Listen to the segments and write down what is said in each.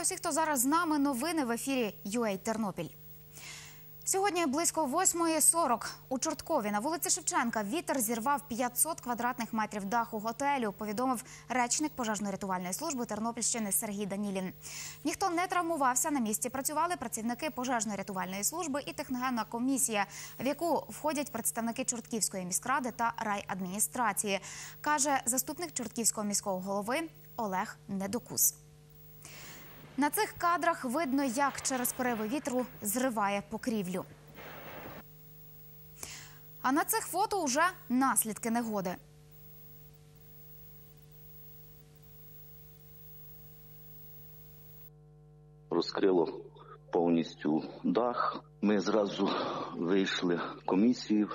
Вітаю всіх, хто зараз з нами. Новини в ефірі UA Тернопіль. Сьогодні близько 8.40 у Чорткові на вулиці Шевченка вітер зірвав 500 квадратних метрів даху готелю. Повідомив речник пожежно-рятувальної служби Тернопільщини Сергій Данілін. Ніхто не травмувався. На місці працювали працівники пожежно-рятувальної служби і техногенна комісія, в яку входять представники Чортківської міськради та райадміністрації, каже заступник Чортківського міського голови Олег Недокус. На цих кадрах видно, як через пориви вітру зриває покрівлю. А на цих фото вже наслідки негоди. розкрило повністю дах. Ми зразу вийшли комісію,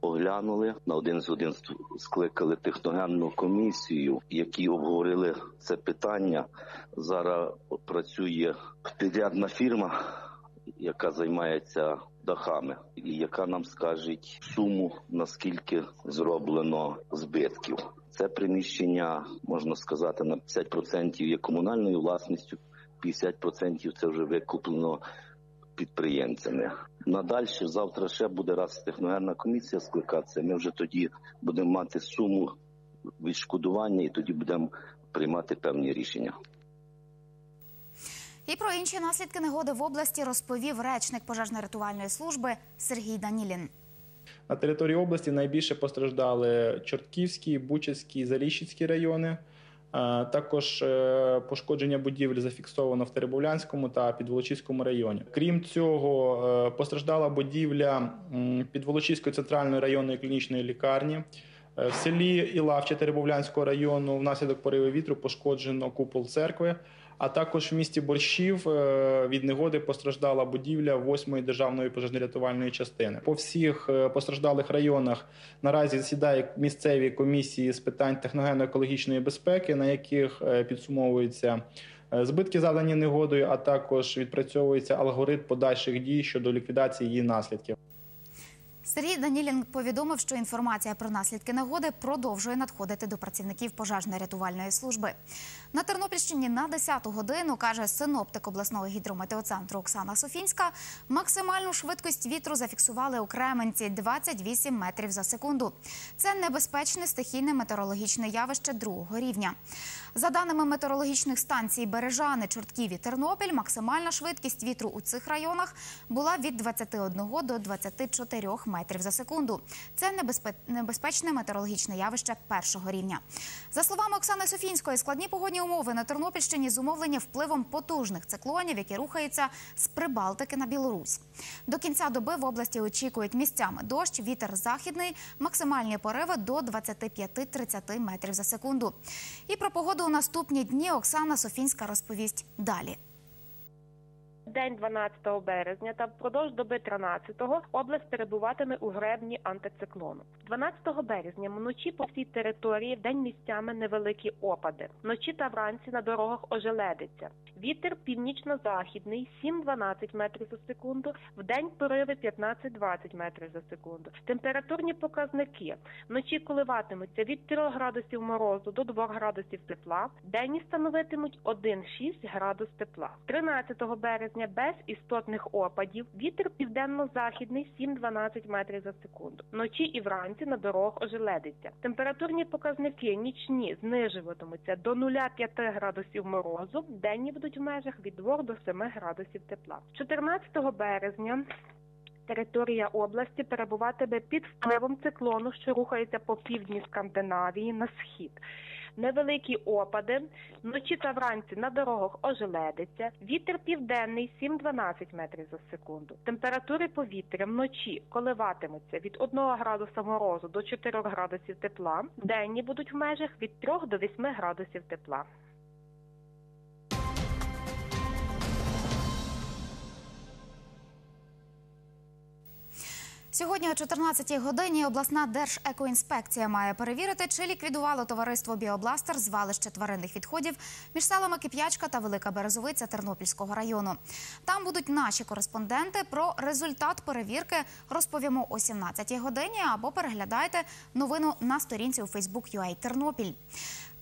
оглянули на один з один скликали техногенну комісію, які обговорили це питання. Зараз працює підрядна фірма, яка займається дахами, і яка нам скаже суму наскільки зроблено збитків. Це приміщення можна сказати на 50% є комунальною власністю. 50% це вже викуплено підприємцями. Надальше завтра ще буде раз техногенна комісія скликатися. Ми вже тоді будемо мати суму відшкодування і тоді будемо приймати певні рішення. І про інші наслідки негоди в області розповів речник пожежно-рятувальної служби Сергій Данілін. На території області найбільше постраждали Чортківський, Бучацький, Заліщицький райони. Також е, пошкодження будівель зафіксовано в Теребовлянському та Підволочиському районі. Крім цього, е, постраждала будівля Підволочиської центральної районної клінічної лікарні. Е, в селі Ілавче Теребовлянського району внаслідок пориви вітру пошкоджено купол церкви. А також в місті Борщів від негоди постраждала будівля 8-ї державної пожежно-рятувальної частини. По всіх постраждалих районах наразі засідають місцеві комісії з питань техногенно-екологічної безпеки, на яких підсумовуються збитки, завдані негодою, а також відпрацьовується алгоритм подальших дій щодо ліквідації її наслідків. Сергій Данілін повідомив, що інформація про наслідки негоди продовжує надходити до працівників пожежно-рятувальної служби. На Тернопільщині на 10-ту годину каже синоптик обласного гідрометеоцентру Оксана Софінська. Максимальну швидкість вітру зафіксували у Кременці 28 метрів за секунду. Це небезпечне стихійне метеорологічне явище другого рівня. За даними метеорологічних станцій Бережани, Чортків і Тернопіль, максимальна швидкість вітру у цих районах була від 21 до 24 метрів за секунду. Це небезпечне метеорологічне явище першого рівня. За словами Оксани Софінської, складні погодні умови на Тернопільщині зумовлені впливом потужних циклонів, які рухаються з Прибалтики на Білорусь. До кінця доби в області очікують місцями дощ, вітер західний, максимальні пориви до 25-30 метрів за секунду. І про погоду у наступні дні Оксана Софінська розповість далі. День 12 березня та впродовж доби 13-го область перебуватиме у гребні антициклону. 12 березня вночі по всій території в день місцями невеликі опади. Вночі та вранці на дорогах ожеледиться. Вітер північно-західний 7-12 метрів за секунду, в день пориви 15-20 метрів за секунду. Температурні показники вночі коливатимуться від 3 градусів морозу до 2 градусів тепла. Денні становитимуть 1-6 градус тепла. 13 березня без істотних опадів. Вітер південно-західний 7-12 метрів за секунду. Вночі і вранці на дорогах ожеледиться. Температурні показники нічні знижуватимуться до 0,5 градусів морозу. Денні будуть в межах від 2 до 7 градусів тепла. 14 березня. Територія області перебуватиме під впливом циклону, що рухається по півдні Скандинавії на схід. Невеликі опади, вночі та вранці на дорогах ожеледиться, вітер південний 7-12 метрів за секунду. Температури повітря вночі коливатимуться від 1 градуса морозу до 4 градусів тепла. Денні будуть в межах від 3 до 8 градусів тепла. Сьогодні о 14-й годині обласна держекоінспекція має перевірити, чи ліквідувало товариство Біобластер звалище тваринних відходів між селами Кип'ячка та Велика Березовиця Тернопільського району. Там будуть наші кореспонденти. Про результат перевірки розповімо о 17-й годині або переглядайте новину на сторінці у Facebook UA Тернопіль.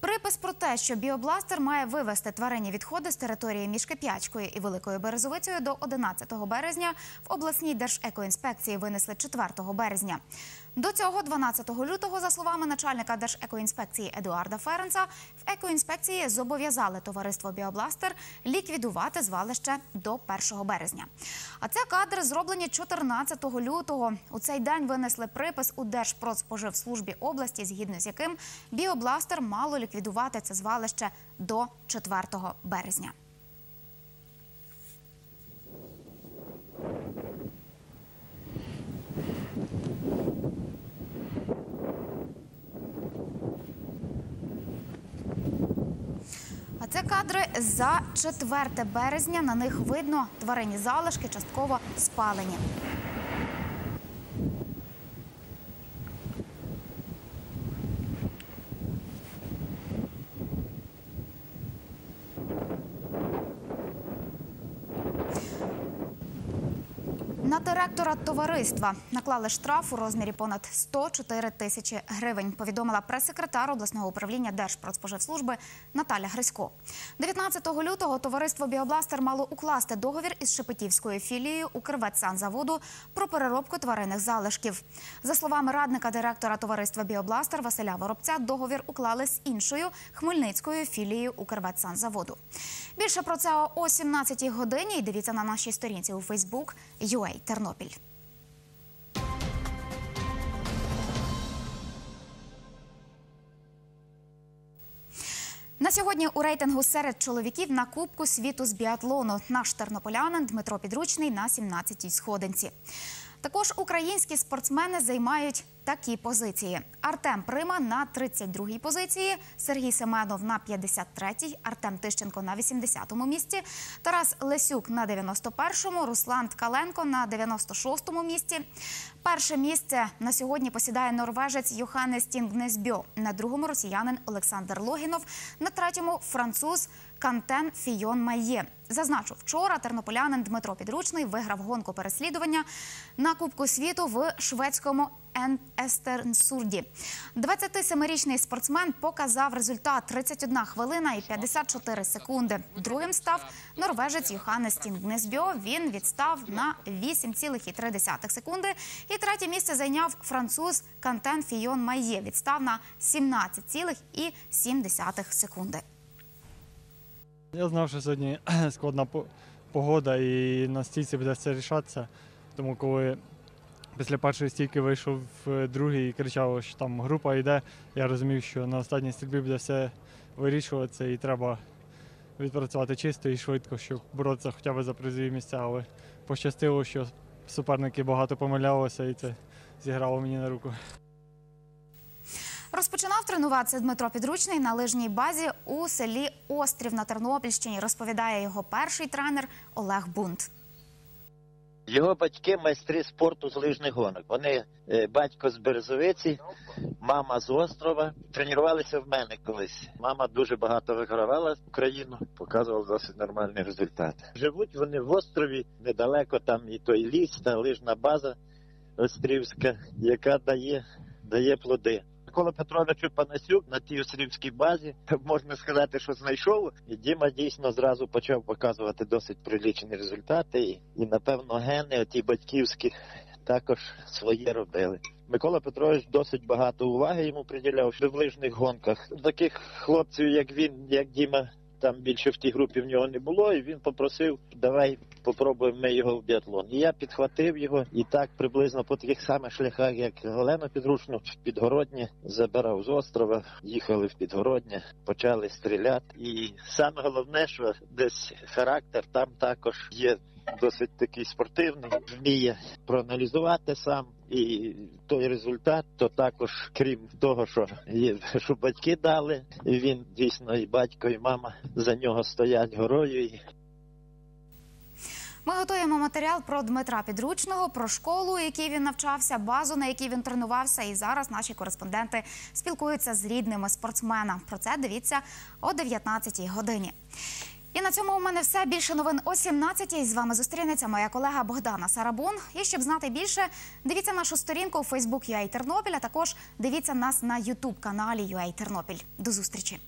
Припис про те, що біобластер має вивести тваринні відходи з території між Кип'ячкою і Великою Березовицею до 11 березня в обласній держекоінспекції винесли 4 березня. До цього, 12 лютого, за словами начальника Держекоінспекції Едуарда Ференца, в екоінспекції зобов'язали товариство Біобластер ліквідувати звалище до 1 березня. А це кадри зроблені 14 лютого. У цей день винесли припис у Держпродспоживслужбі області, згідно з яким Біобластер мало ліквідувати це звалище до 4 березня. Це кадри за 4 березня. На них видно тваринні залишки, частково спалені. Директора товариства наклали штраф у розмірі понад 104 тисячі гривень. Повідомила прес-секретар обласного управління Держпродспоживслужби Наталя Грисько. 19 лютого товариство Біобластер мало укласти договір із Шепетівською філією Укрветсанзаводу про переробку тваринних залишків. За словами радника директора товариства Біобластер Василя Воробця, договір уклали з іншою хмельницькою філією Укрветсанзаводу. Більше про це о 17-й годині. І дивіться на нашій сторінці у Фейсбук Тернопіль. На сьогодні у рейтингу серед чоловіків на Кубку світу з біатлону наш тернополянин Дмитро Підручний на 17-й сходинці. Також українські спортсмени займають такі позиції: Артем Прима на 32-й позиції, Сергій Семенов на 53-й, Артем Тищенко на 80-му місці, Тарас Лесюк на 91-му, Руслан Ткаленко на 96-му місці. Перше місце на сьогодні посідає норвежець Йоханнес Тінгнесбьо, на другому росіянин Олександр Логінов, на третьому француз Кантен Фійон Майє. Зазначу, вчора тернополянин Дмитро Підручний виграв гонку переслідування на Кубку світу в шведському Естернсурді. 27-річний спортсмен показав результат 31 хвилина і 54 секунди. Другим став норвежець Йоханнес Тінгнесбьо. Він відстав на 8,3 секунди. І третє місце зайняв француз Кантен Фійон Майє. Відстав на 17,7 секунди. Я знав, що сьогодні складна погода і на стійці буде все рішатися. Тому коли після першої стійки вийшов другий і кричав, що там група йде, я розумів, що на останній стрільбі буде все вирішуватися і треба відпрацювати чисто і швидко, щоб боротися хоча б за призові місця. Але пощастило, що суперники багато помилялися і це зіграло мені на руку. Розпочинав тренуватися Дмитро Підручний на лижній базі у селі Острів на Тернопільщині. Розповідає його перший тренер Олег Бунт. Його батьки майстри спорту з лижних гонок. Вони е, батько з Березовиці, мама з острова. Тренувалися в мене колись. Мама дуже багато вигравала Україну, показувала досить нормальний результат. Живуть вони в острові недалеко. Там і той ліс, та лижна база острівська, яка дає, дає плоди. Микола Петрович Панасюк на тій острівській базі можна сказати, що знайшов. І Діма дійсно зразу почав показувати досить прилічені результати. І, і напевно, гени оті батьківські також своє робили. Микола Петрович досить багато уваги йому приділяв в лижних гонках. Таких хлопців, як він, як Діма, там більше в тій групі в нього не було, і він попросив, давай попробуємо ми його в біатлон. І я підхватив його, і так приблизно по таких самих шляхах, як Олену Підручну, в Підгороднє забирав з острова, їхали в Підгороднє, почали стріляти. І саме головне, що десь характер там також є досить такий спортивний, вміє проаналізувати сам. І той результат, то також, крім того, що є, що батьки дали, він дійсно і батько, і мама за нього стоять горою. Ми готуємо матеріал про Дмитра Підручного, про школу, у якій він навчався, базу, на якій він тренувався. І зараз наші кореспонденти спілкуються з рідними спортсмена. Про це дивіться о 19-й годині. І на цьому у мене все. Більше новин о 17-й. З вами зустрінеться моя колега Богдана Сарабун. І щоб знати більше, дивіться нашу сторінку у UA Тернопіль, а також дивіться нас на YouTube каналі UA Тернопіль. До зустрічі.